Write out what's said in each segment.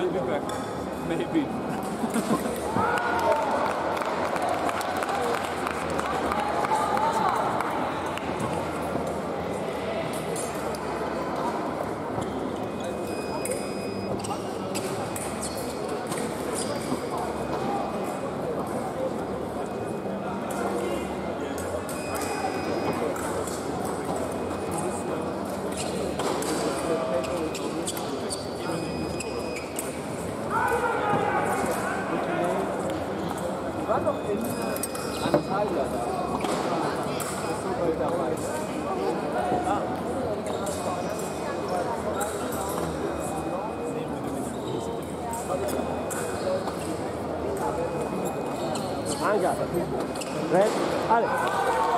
I'll be back. Maybe. Anga. Red. Ale.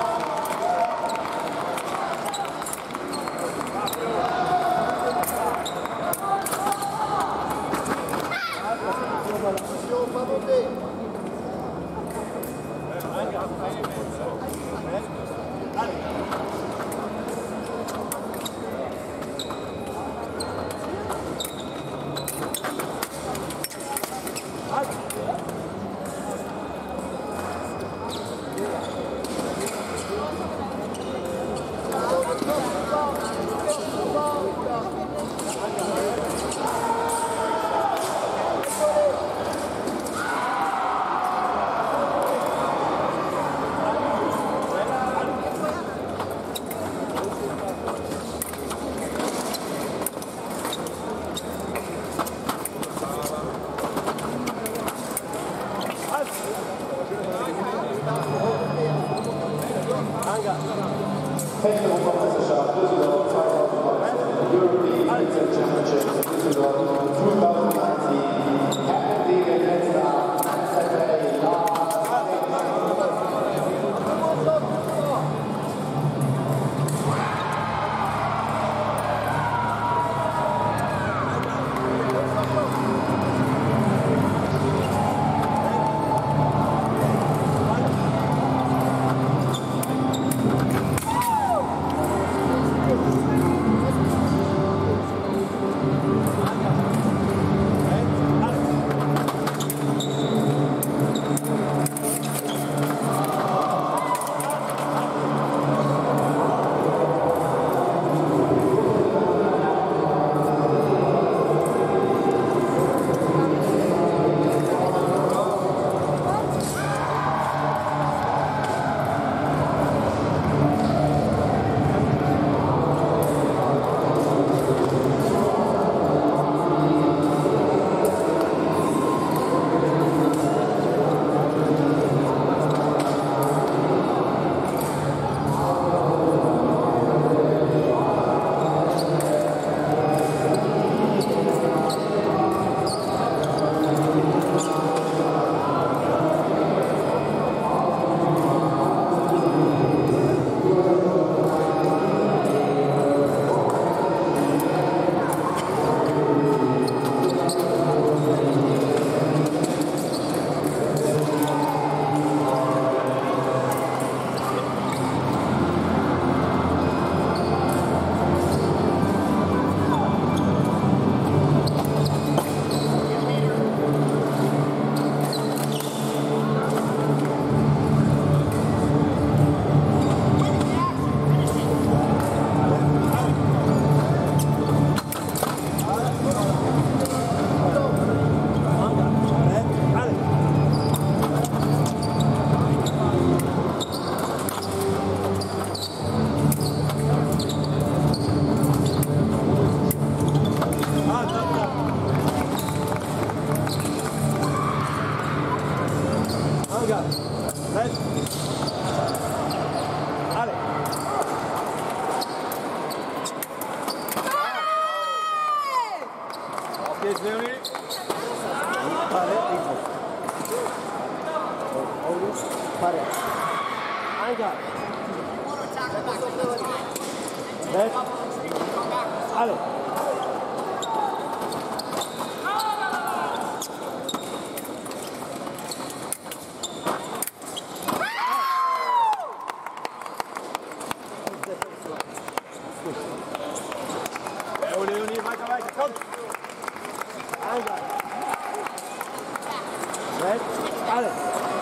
Olha.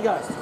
Eingang. Eingang.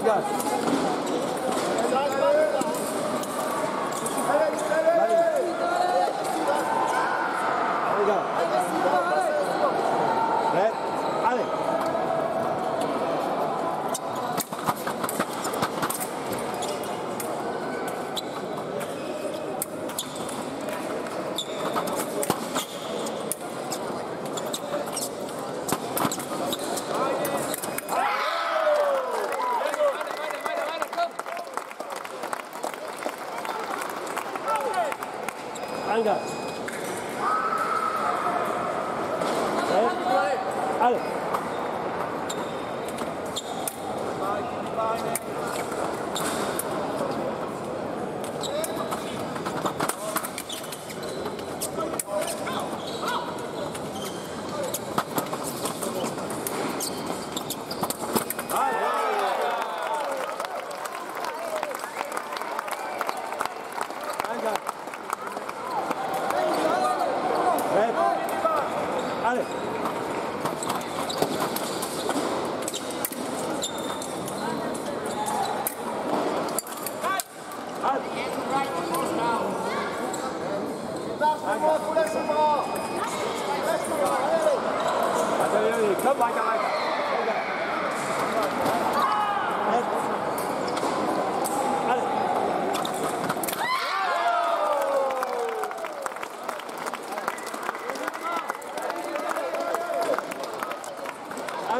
Obrigado.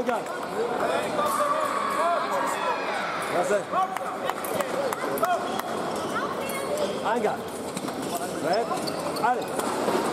Vai, Gato. Vai, Vai, Gato. Vai, Alex.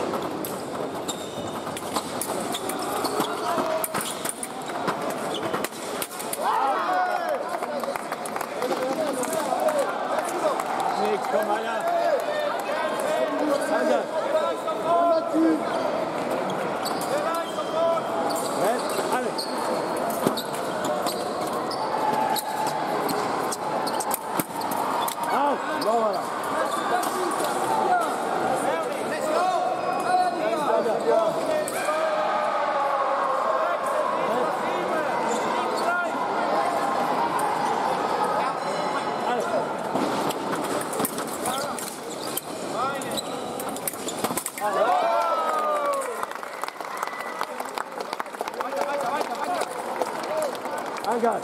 Pascal.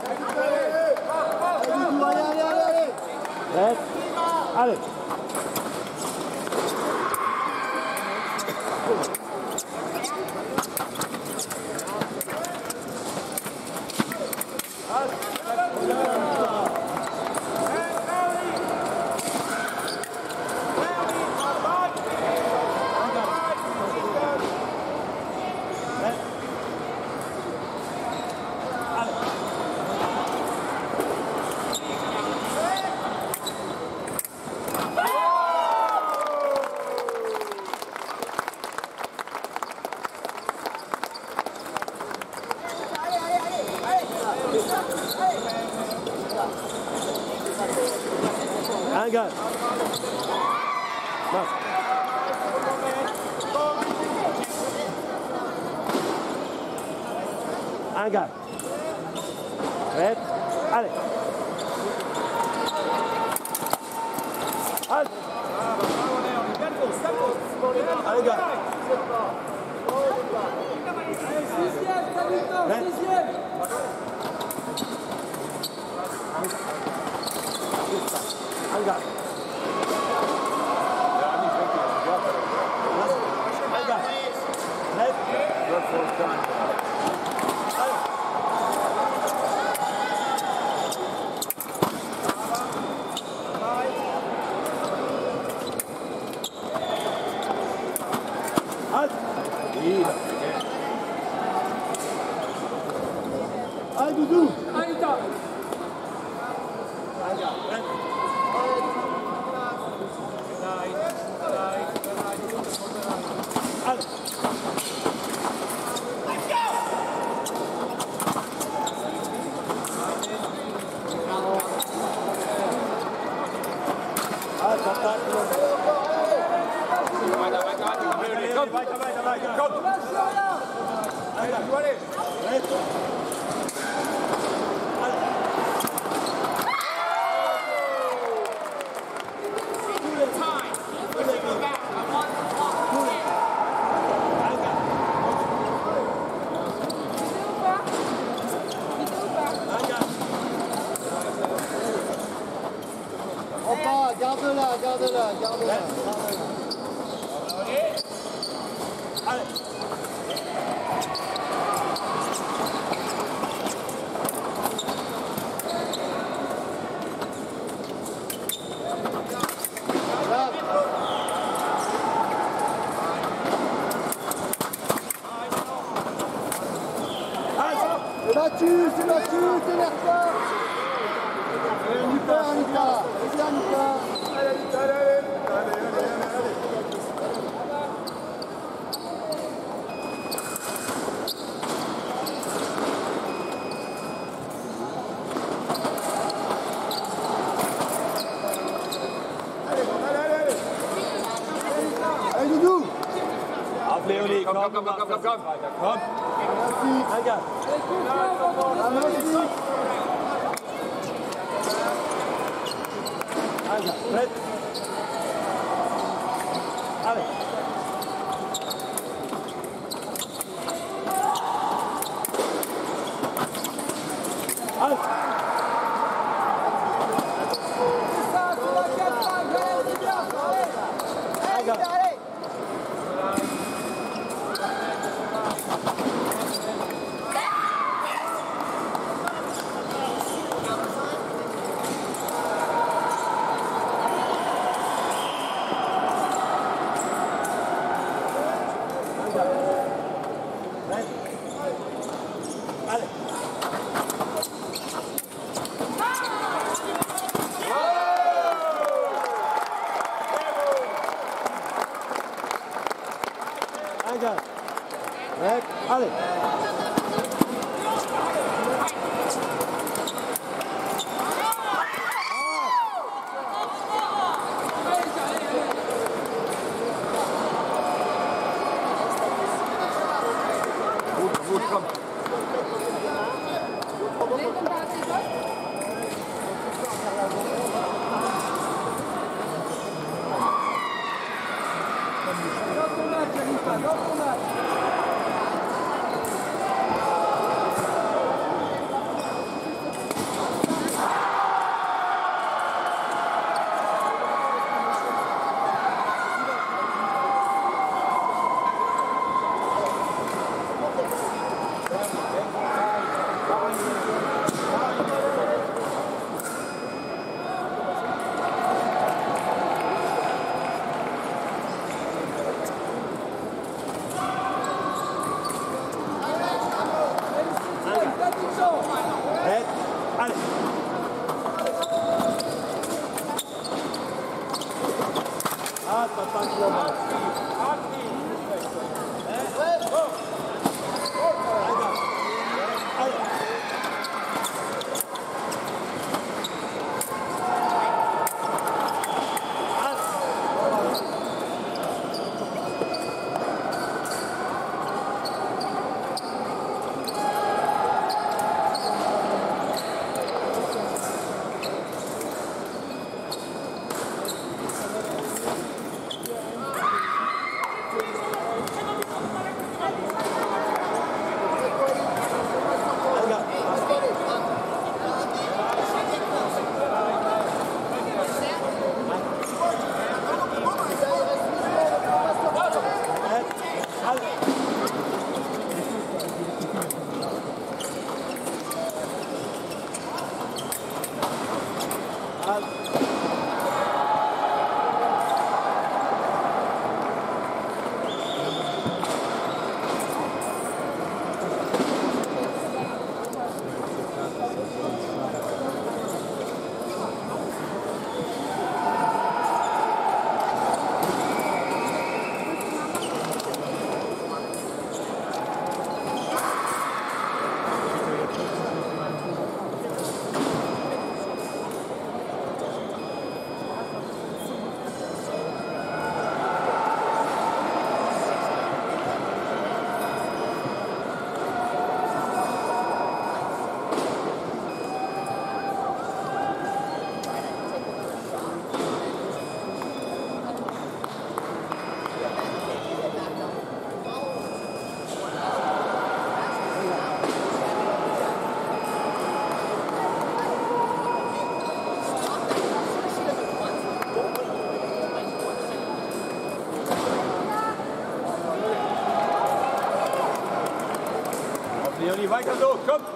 Allez. Eingang. Mach. Eingang. Red. Allez. Halt. Eingang. Red. Bravo. Bravo. komm, komm, komm, komm, komm, komm. Komm. Alter. Alter, Brett. Alex. Weiter so, komm!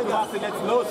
Alter, was ist denn jetzt los?